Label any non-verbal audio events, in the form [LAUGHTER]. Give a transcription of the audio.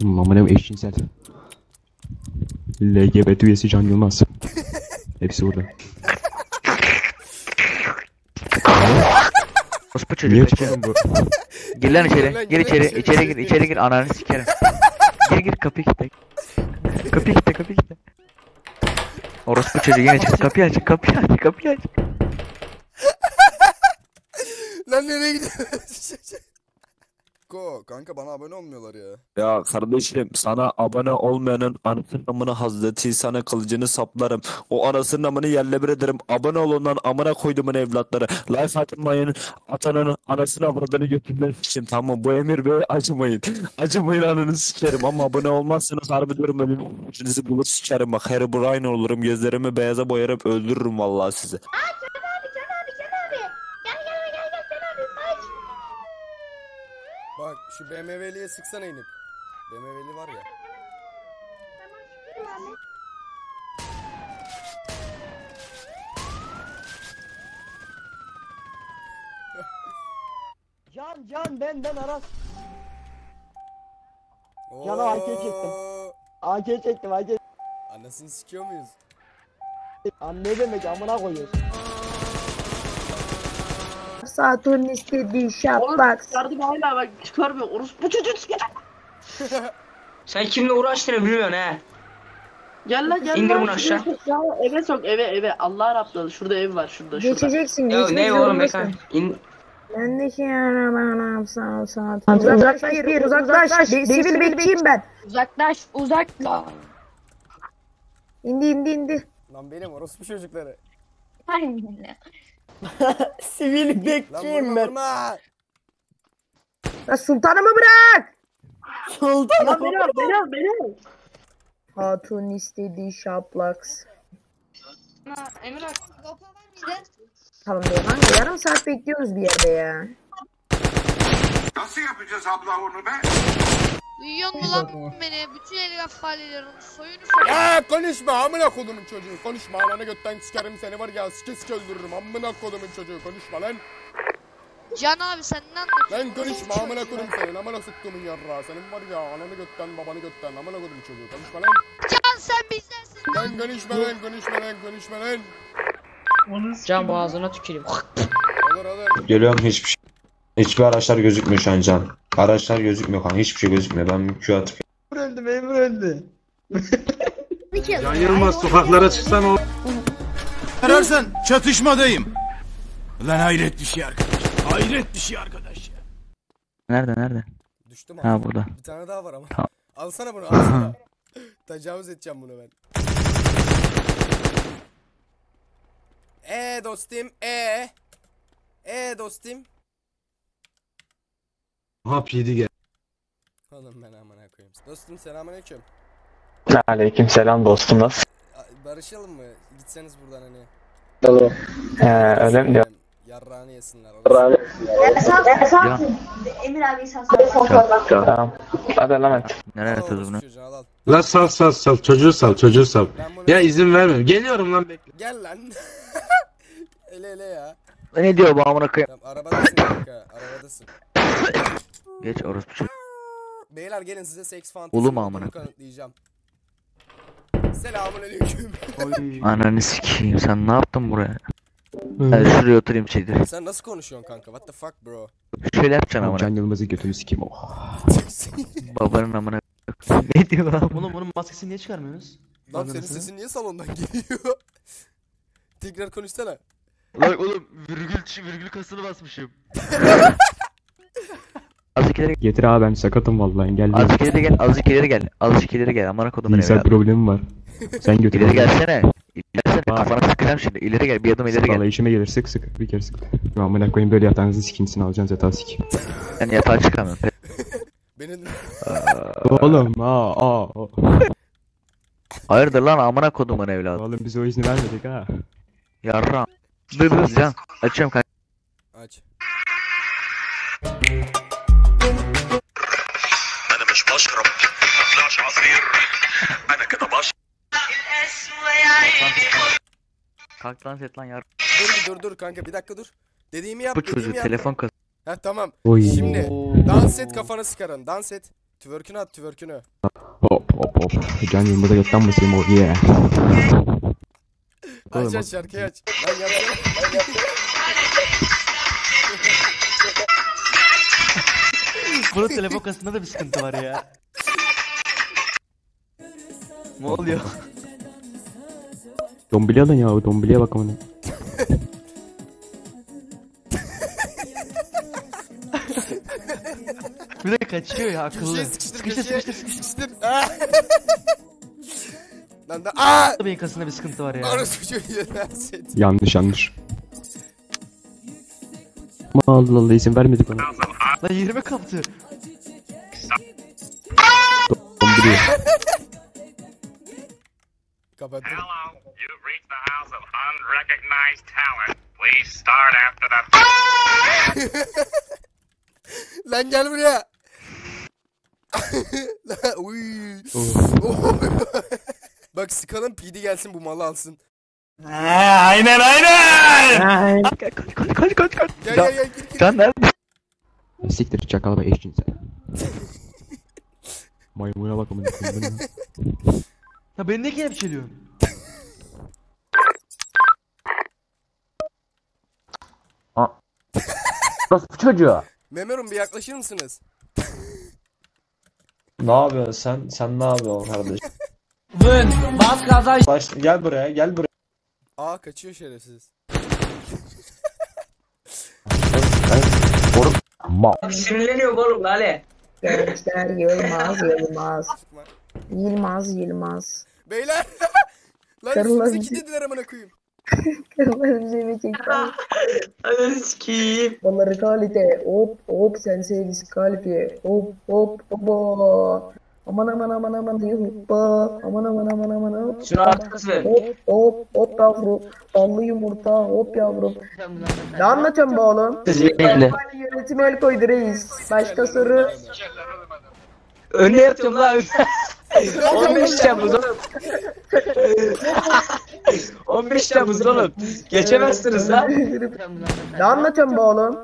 Hmm, Amına koyayım eşcinsel. LGBT üyesi Can Yılmaz. [LAUGHS] Hepsi burada. Orospu çocuğu Niye kaçıyor. çıkmadın bu? Gir lan Gir lan, içeri. gir Gir içeri. içeri, içeri gir. içeri, içeri gir. Ananı sikerim. Gir gir kapıyı kilitle. Kapıyı kilitle kapıyı kilitle. Orospu çocuğu yine çıktı. Kapıyı aç. Kapıyı aç. Kapıyı aç. Lan nereye gidiyorsun? [LAUGHS] Ko kanka bana abone olmuyorlar ya. Ya kardeşim sana abone olmayanın anasının amına Hazreti İsa'nın kılıcını saplarım. O anasının amını yerle bir ederim. Abone olundan amına koydumun evlatları. Life atmayın. Atanın anasını avradını götürmek için. Tamam bu emir bey acımayın. Acımayın ananı sikerim ama abone olmazsanız harbi diyorum ölüm içinizi bulur sikerim bak. Harry Brian olurum. Gözlerimi beyaza boyarım öldürürüm vallahi sizi. Bak şu BMW'liye sıksana inip. BMW'li var ya. Can can benden Aras. Canım arkaya çektim. AK çektim AK. Anasını sikiyor muyuz? Lan ne demek amına koyuyorsun. Saturn istediği şaplak. Yardım hala bak çıkarmıyor. Orospu çocuğu sikecek. Sen kimle uğraştığını bilmiyorsun he. Gel lan gel İndir lan, bunu aşağı. ya. Eve sok eve eve. Allah Rab'da şurada ev var şurada şurada. Geçeceksin, Ya geçmek ne oğlum zorundasın. mekan? İn... Ben de şey aramam sağ ol sağ ol. Uzaklaş, hayır, uzaklaş. Be- Sivil bekçiyim ben. Uzaklaş uzakla. İndi indi indi. Lan benim orospu çocukları. Aynen. [LAUGHS] Sivil bekçiyim ben. vurma. Ya sultanımı bırak. Sultan. Lan beni al beni al beni al. Hatun istediği şaplaks. Emir abi. Tamam be kanka yarım saat bekliyoruz bir yerde ya. Nasıl yapacağız abla onu be? Duyuyor musun lan beni? Bütün el gafalerin soyunu soy. Ya konuşma amına kodumun çocuğu. Konuşma ananı götten sikerim seni var ya sike sike öldürürüm. Amına kodumun çocuğu konuşma lan. Can abi sen ne anlatıyorsun? Lan konuşma amına kodum senin. Amına sıktığımın yarrağı. Senin var ya ananı götten babanı götten. Amına kodum çocuğu konuşma lan. Can sen bizdensin. Lan konuşma lan konuşma lan konuşma lan. Can boğazına tüküreyim. Olur olur. Geliyorum hiçbir şey. Hiçbir araçlar gözükmüyor şu an can. Araçlar gözükmüyor kanka hiçbir şey gözükmüyor. Ben bir Q atıp öldü memur öldü. Can Yılmaz sokaklara çıksan o... Ararsan çatışmadayım. Lan hayret bir şey arkadaş. Hayret bir şey arkadaş ya. Nerede nerede? Düştüm Ha abi. burada. Bir tane daha var ama. Tamam. Alsana bunu alsana. [LAUGHS] Tecavüz edeceğim bunu ben. Ee dostum ee. Ee dostum. Hap yedi gel. Oğlum ben amına koyayım. Dostum selamünaleyküm. Aleyküm selam dostum nasıl? A- Barışalım mı? Gitseniz buradan hani. Ee, öyle mi diyor? Yarrağını yesinler. Ya. Emir abi sağ Tamam. Hadi lan hadi. Nereye Al atıyoruz bunu? orospu çocuğu, al al. La sal sal sal çocuğu sal çocuğu sal. Ben bunu... Ya izin vermiyorum. Geliyorum lan bekle. Gel lan. [LAUGHS] ele ele ya. Ne diyor bu amına koyayım? Tamam arabadasın kanka. Arabadasın. Geç orospu çocuğu. Beyler gelin size seks fantezi olduğunu amına? kanıtlayacağım. Selamünaleyküm. Ananı sikeyim sen ne yaptın buraya? Hadi şuraya oturayım şeydir. Sen nasıl konuşuyorsun kanka? What the fuck bro? Şöyle yapacaksın amına. Can Yılmaz'ı götünü sikeyim. Oh. [LAUGHS] Babanın amına. [LAUGHS] ne diyor lan? Oğlum bunun maskesini niye çıkarmıyorsunuz? Lan senin sesin niye salondan [LAUGHS] geliyor? Tekrar konuşsana. Lan oğlum virgül virgül kasını basmışım. Azıcık ileri Getir abi ben sakatım vallahi engelliyim. Azıcık ileri gel, azıcık ileri gel, azıcık ileri gel. Amına kodumun Cinsel evladı. problemim var. Sen götür. İleri beni. gelsene. Gelsene kafana sıkacağım şimdi. İleri gel, bir adım ileri Vallahi gel. işime gelir sık sık bir kere sık. Ya amına koyayım böyle yatağınızı sikinsini alacaksınız yatağı sik. Yani yatağa çıkamıyorum. Beni Oğlum aa aa. aa. Hayırdır lan amına kodumun evladı. Oğlum biz o izni vermedik ha. Yarram. Dur dur can. Açıyorum kanka. aç. انا مش بشرب طلعش عصير انا كده بشرب Kalk dans et lan yar. Dur bir dur dur kanka bir dakika dur. Dediğimi yap Bu dediğimi çocuğu yap. telefon kas. Heh tamam. Oy. Şimdi dans et kafanı sıkarın dans et. Twerk'ünü at twerk'ünü. Hop hop hop. Can yılmada götten basayım o yeah. Aç Oğlum, aç şarkıyı aç. Lan yapsana. Lan yapsana. Bunun telefon kasında da bir sıkıntı var ya. Ne oluyor? Dombili alın ya dombiliye bak amına. Bir de kaçıyor ya akıllı. Köşeye sıkıştır Sıkıştır köşeye. sıkıştır sıkıştır. Sıkıştır. Ah! Lan da aaa! Beyin kasında bir sıkıntı var ya. Orası çocuğu. Yanlış yanlış. Allah Allah izin vermedik ona. Lan 20 kaptı. Dombiliye. Kapattım. You've reached the house of unrecognized talent. Please start after the [LAUGHS] Lan gel buraya. [LAUGHS] Lan uy. [LAUGHS] Bak sıkalım PD gelsin bu malı alsın. aynen aynen. Kaç kaç kaç kaç kaç. Gel gel gel gir gir. Can nerede? Siktir çakal ve eşcinsel. [LAUGHS] Maymuna bak amına koyayım. bu ne? Ya beni ne kelepçeliyorsun? Nasıl çocuğu? Memerum bir yaklaşır mısınız? Ne yapıyorsun sen? Sen ne yapıyorsun kardeş? Baş, gel buraya gel buraya. Aa kaçıyor şerefsiz. Sinirleniyorum oğlum Lale. Gençler Yılmaz Yılmaz. Yılmaz Yılmaz. Beyler. [LAUGHS] Lan Karılar üstümüze kilitlediler amına koyayım. [LAUGHS] Kırmızı bir çekti? [LAUGHS] Ananı sikeyim. Onları kalite. Hop hop sen sevgisi kalifiye. Hop hop hopa. Aman aman aman aman hoppa. Aman aman aman aman. Şunu artık kız ver. Hop hop hop yavrum. Ballı yumurta hop yavrum. Ne anlatıyorsun bu oğlum? Zeytinli. Yönetim el koydu reis. Başka soru. Önüne yatıyorum lan. [LAUGHS] 15 Temmuz oğlum. [LAUGHS] 15 Temmuz oğlum. Geçemezsiniz lan. Ne anlatıyorsun bu oğlum?